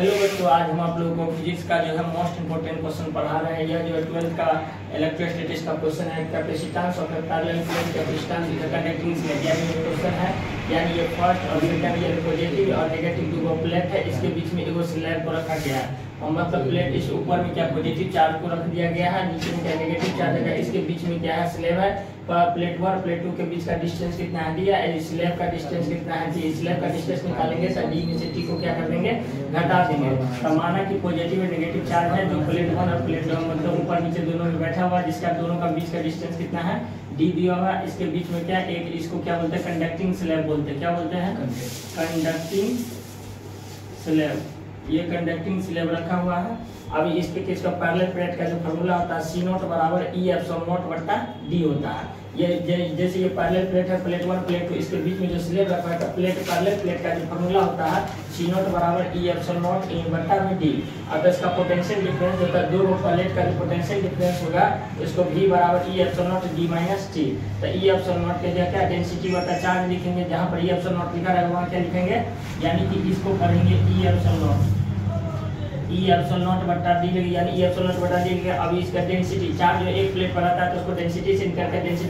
Hello बच्चों आज हम आप लोगों को फिजिक्स का जो है मोस्ट इंपोर्टेंट क्वेश्चन पढ़ा रहे हैं। यह जो है ट्वेल्थ का इलेक्ट्रोस्टेटिक्स का क्वेश्चन है। कैपेसिटेंस और parallel plate capacitance conducting question है। यानी ये फ़र्स्ट और सेकंड ये पॉजिटिव और नेगेटिव दो प्लेट है, इसके बीच में एगो स्लैब को रखा गया है। और मतलब प्लेट इस ऊपर में क्या पॉजिटिव चार्ज को रख दिया गया है, नीचे में क्या नेगेटिव चार्ज है, इसके बीच में क्या है स्लैब है। प्लेट वन प्लेट टू के बीच का डिस्टेंस कितना है दिया? स्लैब का डिस्टेंस कितना है डी स्लैब का डिस्टेंस निकालेंगे तो डी में से टी को क्या कर देंगे? घटा देंगे। तो माना कि पॉजिटिव और नेगेटिव चार्ज है, जो प्लेट वन और प्लेट टू मतलब ऊपर नीचे दोनों में बैठा हुआ जिसका दोनों का बीच का डिस्टेंस कितना है डी दिया हुआ इसके बीच में क्या एक इसको क्या बोलते हैं कंडक्टिंग स्लैब बोलते हैं? क्या बोलते हैं? कंडक्टिंग स्लेब ये कंडक्टिंग स्लेब रखा हुआ है। अभी इस पे किसका पैरेलल प्लेट का जो फार्मूला होता है सी नोट बराबर ई एप्सिलॉन नोट बट्टा डी होता है। ये जैसे ये पैरेलल प्लेट है प्लेट वन प्लेट टू इसके बीच में जो स्लेब रखा है प्लेट पैरेलल प्लेट का जो फार्मूला होता है सी नोट बराबर ई एप्सिलॉन नोट इन बट्टा में डी अब इसका पोटेंशियल डिफरेंस होता है, दो प्लेट का जो पोटेंशियल डिफरेंस होगा, इसको भी बराबर E epsilon naught D minus T तो ई एप्सिलॉन नोट के जगह क्या डेंसिटी बट्टा चार्ज लिखेंगे, जहाँ पर ई एप्सिलॉन नोट लिखा रहेगा, वहाँ क्या लिखेंगे? यानी कि इसको करेंगे ई एप्सिलॉन नोट डेंसिटी आता है तो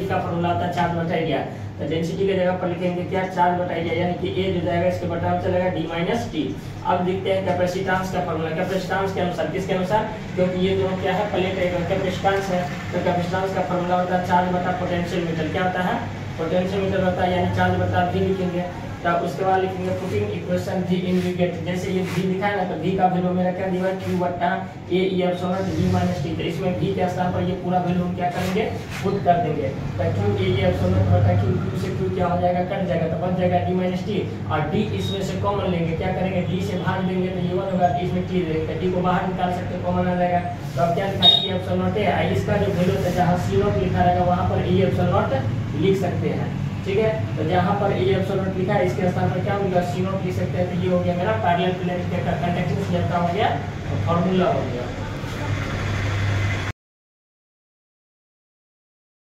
का फॉर्मूला आता है चार्ज बटा एरिया तो डेंसिटी की जगह पर लिखेंगे क्या? चार्ज बटा एरिया यानी कि ए जो जाएगा, इसके बटा चलेगा डी माइनस टी अब देखते हैं कैपेसिटेंस का फॉर्मूला कैपेसिटेंस के अनुसार, किसके अनुसार? क्योंकि ये दोनों क्या है? प्लेट एक कैपेसिटेंस है। तो कैपेसिटेंस का फॉर्मूला होता है चार्ज बटा पोटेंशियल मीटर क्या होता है? पोटेंशियल मीटर होता है यानी चार्ज बटा भी लिखेंगे। तब उसके बाद लिखेंगे putting equation v in get जैसे ये v लिखा है ना तो v का वैल्यू मेरा क्या दिया q बटा a e epsilon v minus t तो इसमें v के स्थान पर ये पूरा वैल्यू हम क्या करेंगे? पुट कर देंगे। तो q a e एप्सिलॉन बटा q q से q क्या हो जाएगा? कट जाएगा। तो बच जाएगा d माइनस t और d इसमें से कॉमन लेंगे। क्या करेंगे? D से भाग देंगे। तो ये वन होगा इसमें t देंगे। तो d को बाहर निकाल सकते कॉमन आ जाएगा। तो अब क्या लिखा? E एप्सिलॉन है। इसका जो वैल्यू है, जहाँ c नॉट लिखा रहेगा, वहाँ पर e एप्सिलॉन लिख सकते हैं। ठीक है? तो जहाँ पर ए एप्सिलॉन लिखा है, इसके स्थान पर क्या होगा सी नोट लिख सकते हैं। तो ये हो गया मेरा पैरेलल प्लेट का कंडक्टिंग का हो गया फॉर्मूला हो गया।